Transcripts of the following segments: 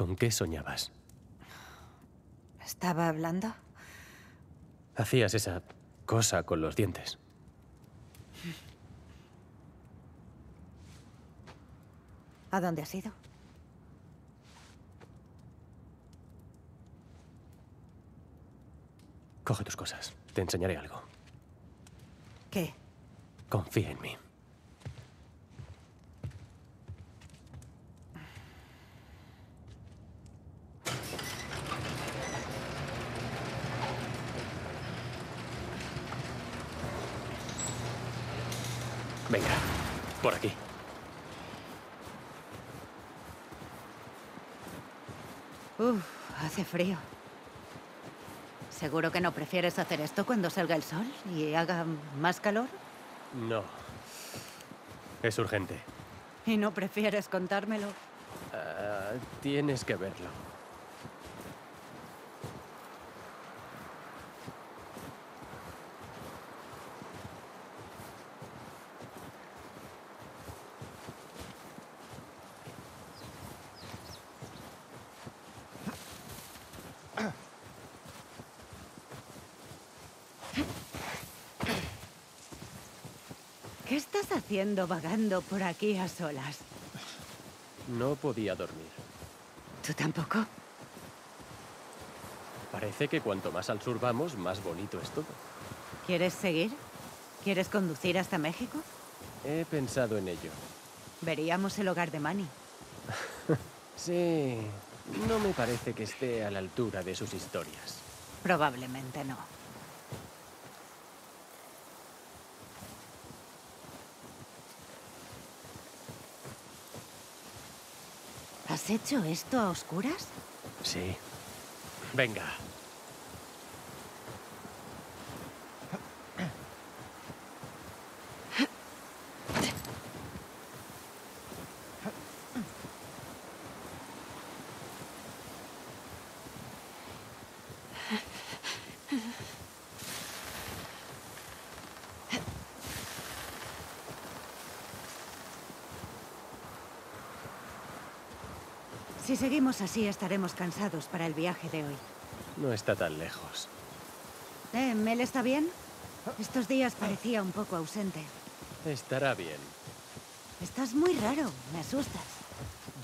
¿Con qué soñabas? ¿Estaba hablando? Hacías esa cosa con los dientes. ¿A dónde has ido? Coge tus cosas. Te enseñaré algo. ¿Qué? Confía en mí. Venga, por aquí. Uf, hace frío. ¿Seguro que no prefieres hacer esto cuando salga el sol y haga más calor? No. Es urgente. ¿Y no prefieres contármelo? Ah, tienes que verlo. Estás haciendo vagando por aquí a solas? No podía dormir. ¿Tú tampoco? Parece que cuanto más al sur vamos, más bonito es todo. ¿Quieres seguir? ¿Quieres conducir hasta México? He pensado en ello. Veríamos el hogar de Manny. Sí, no me parece que esté a la altura de sus historias. Probablemente no. ¿Has hecho esto a oscuras? Sí. Venga. Seguimos así, estaremos cansados para el viaje de hoy. No está tan lejos. ¿Eh, Mel está bien? Estos días parecía un poco ausente. Estará bien. Estás muy raro, me asustas.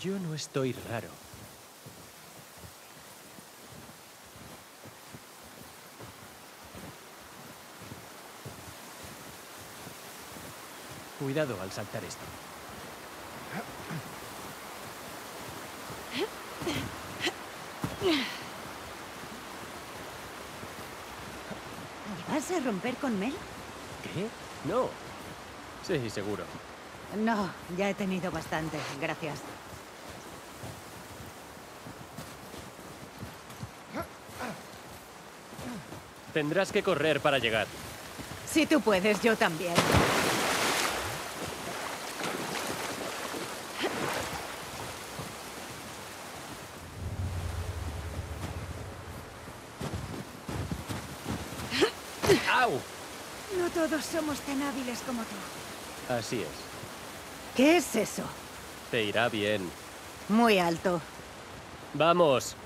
Yo no estoy raro. Cuidado al saltar esto. ¿Y vas a romper con Mel? ¿Qué? No. Sí, seguro. No, ya he tenido bastante, gracias. Tendrás que correr para llegar. Si tú puedes, yo también. ¡Au! No todos somos tan hábiles como tú. Así es. ¿Qué es eso? Te irá bien. Muy alto. Vamos.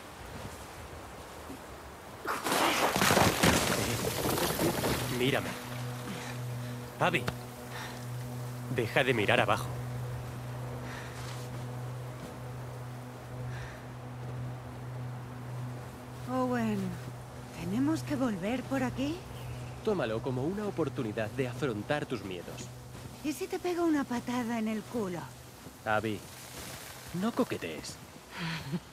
Mírame. Abby. Deja de mirar abajo. Owen, ¿tenemos que volver por aquí? Tómalo como una oportunidad de afrontar tus miedos. ¿Y si te pego una patada en el culo? Abby, no coquetees.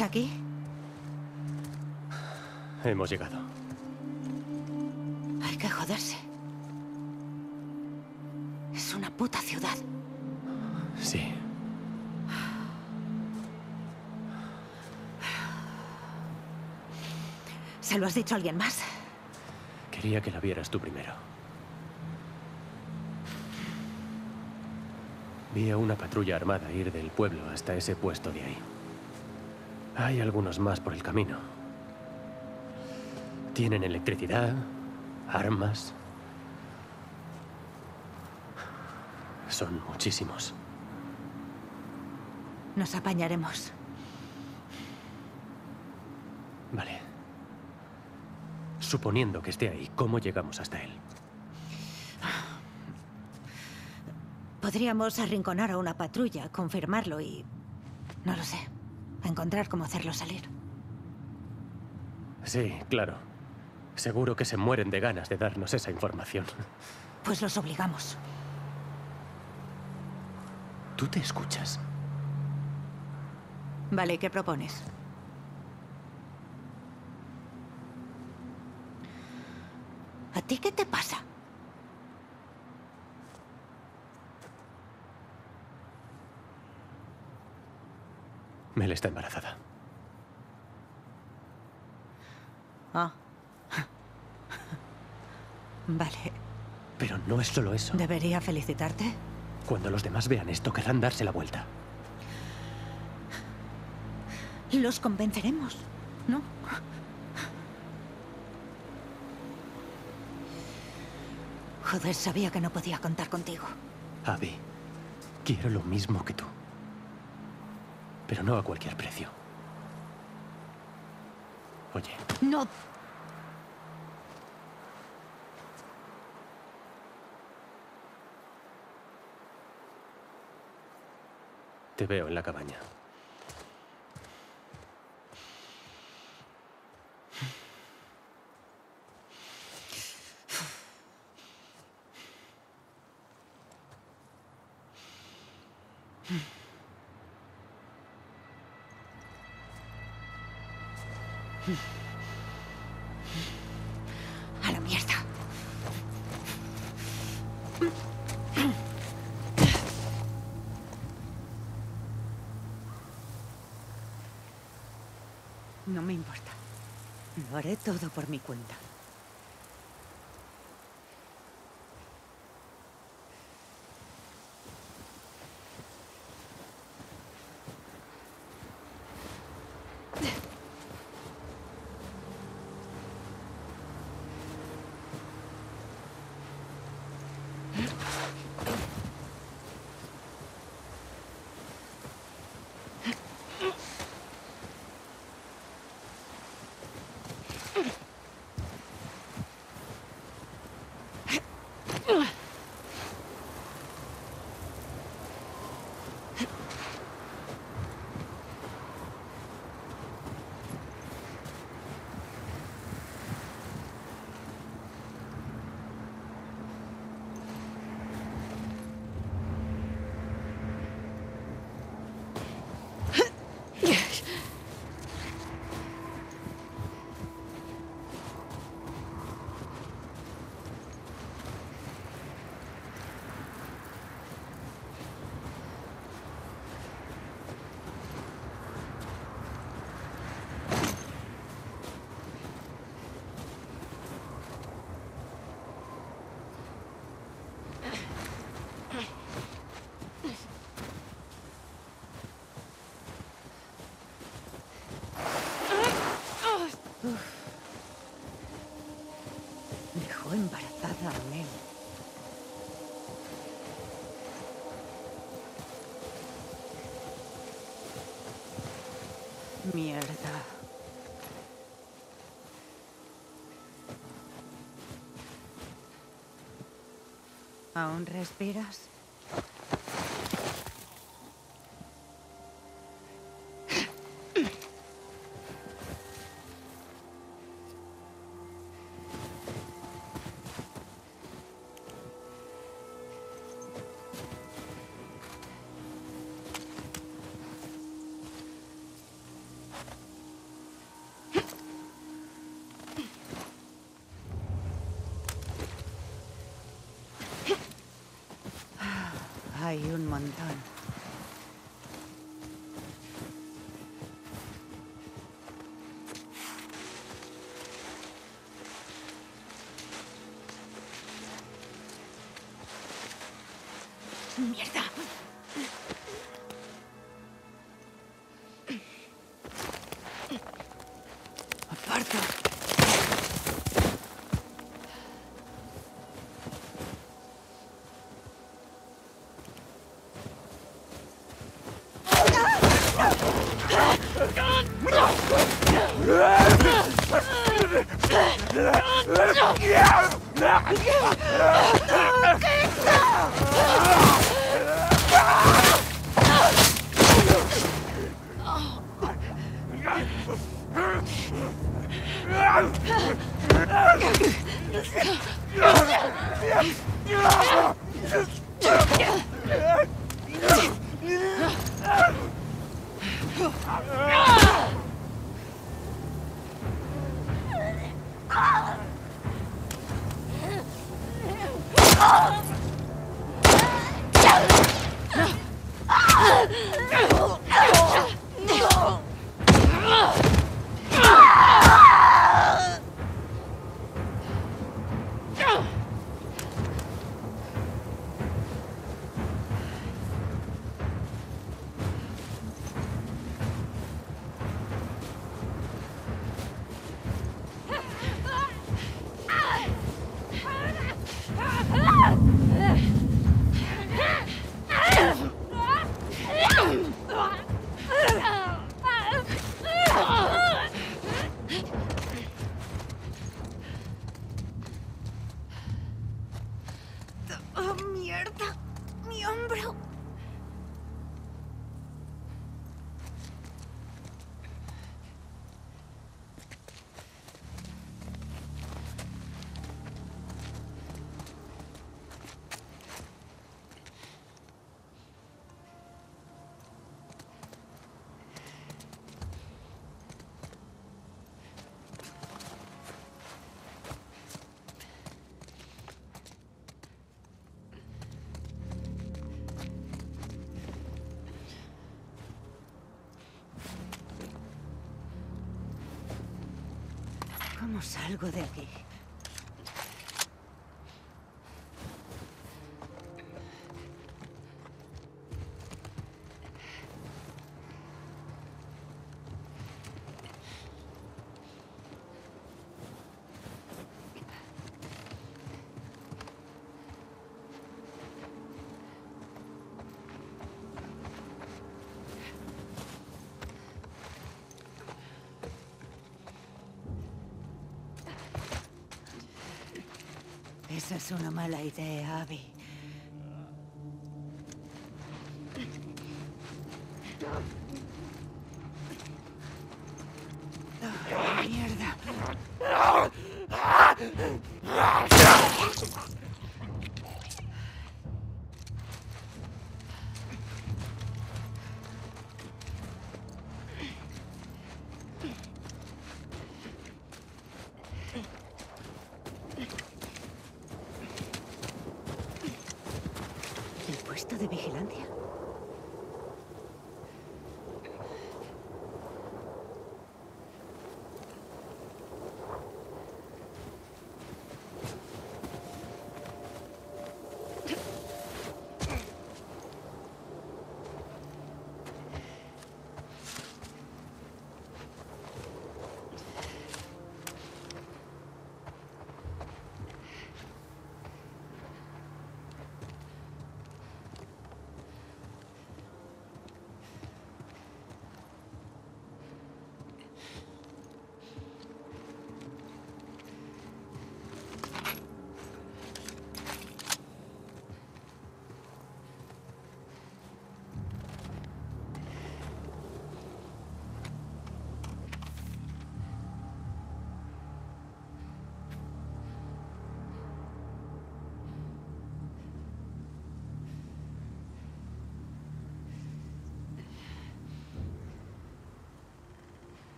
¿Es aquí? Hemos llegado. Hay que joderse. Es una puta ciudad. Sí. ¿Se lo has dicho a alguien más? Quería que la vieras tú primero. Vi a una patrulla armada ir del pueblo hasta ese puesto de ahí. Hay algunos más por el camino. Tienen electricidad, armas. Son muchísimos. Nos apañaremos. Vale. Suponiendo que esté ahí, ¿cómo llegamos hasta él? Podríamos arrinconar a una patrulla, confirmarlo y... No lo sé. Encontrar cómo hacerlo salir. Sí, claro. Seguro que se mueren de ganas de darnos esa información. Pues los obligamos. ¿Tú te escuchas? Vale, ¿qué propones? ¿A ti qué te pasa? Mel está embarazada. Ah. Vale. Pero no es solo eso. ¿Debería felicitarte? Cuando los demás vean esto, querrán darse la vuelta. Los convenceremos, ¿no? Joder, sabía que no podía contar contigo. Abby, quiero lo mismo que tú. Pero no a cualquier precio. Oye, No. te veo en la cabaña. Todo por mi cuenta. Dejó embarazada a Mel. Mierda. ¿Aún respiras? Mierda. Oh, ¿Cómo salgo de aquí? Una mala idea, Abby.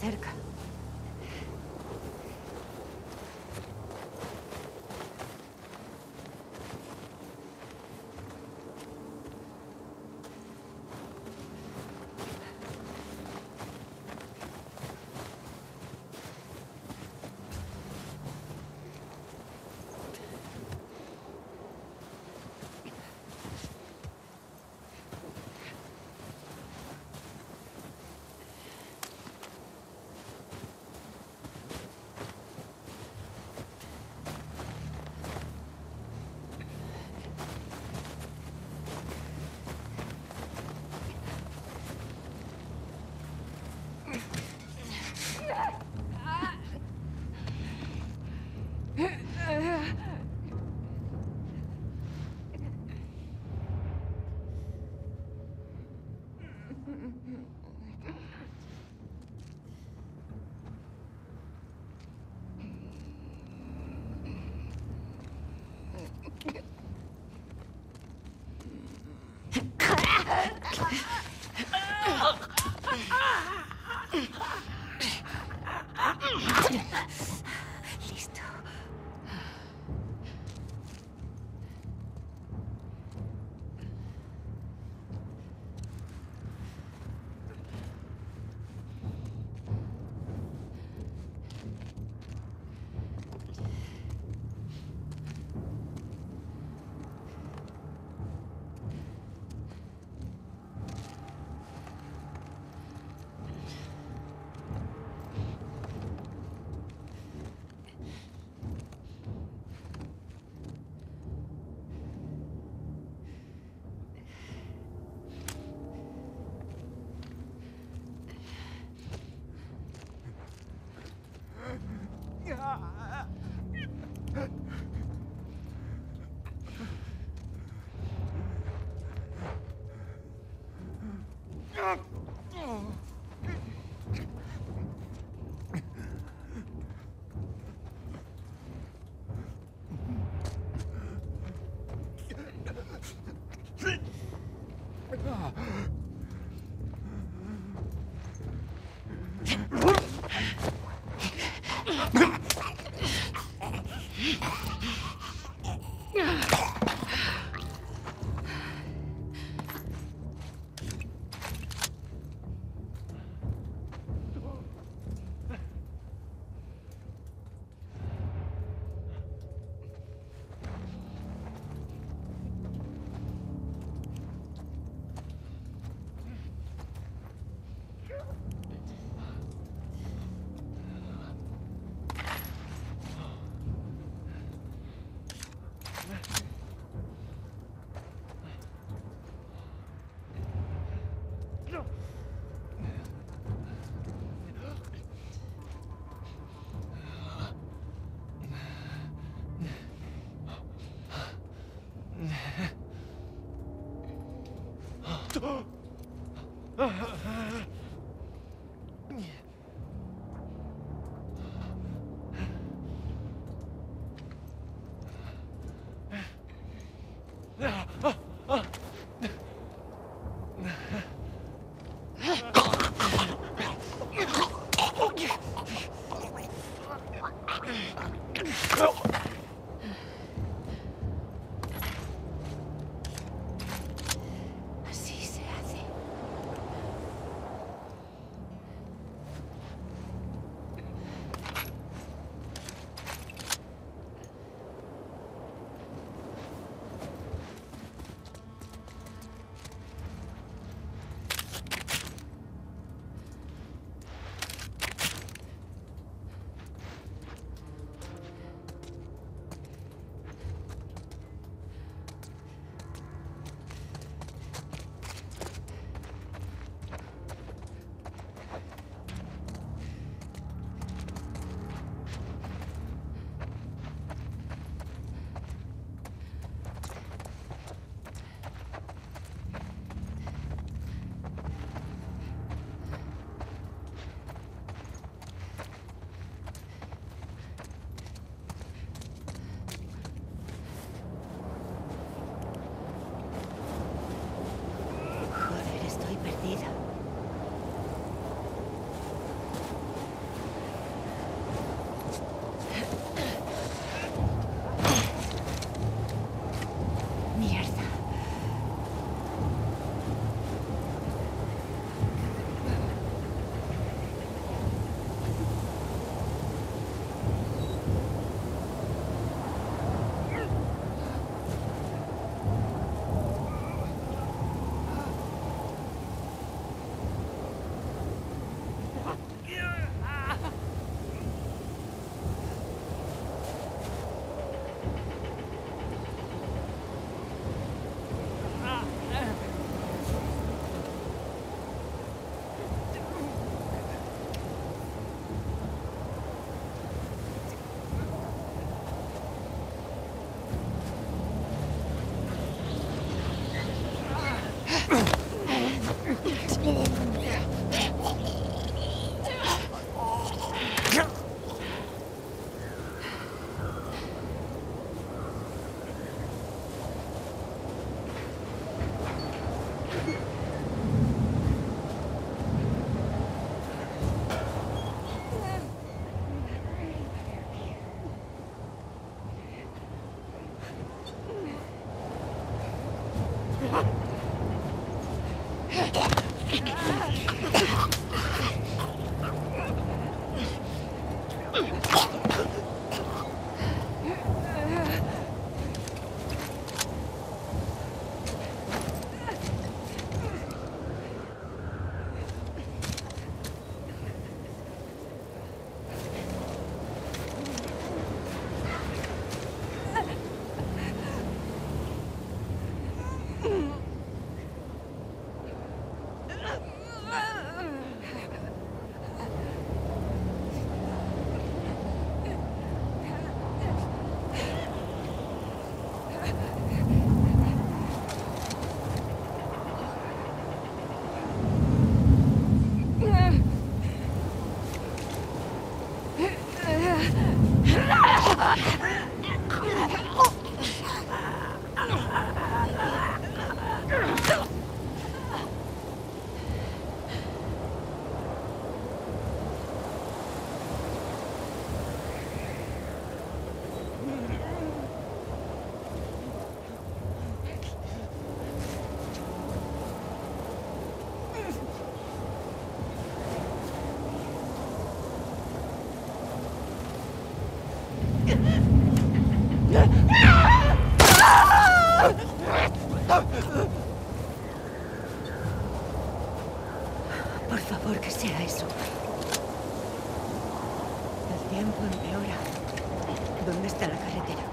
cerca. Uh-huh. ハハハハ! tiempo empeora. ¿Dónde está la carretera?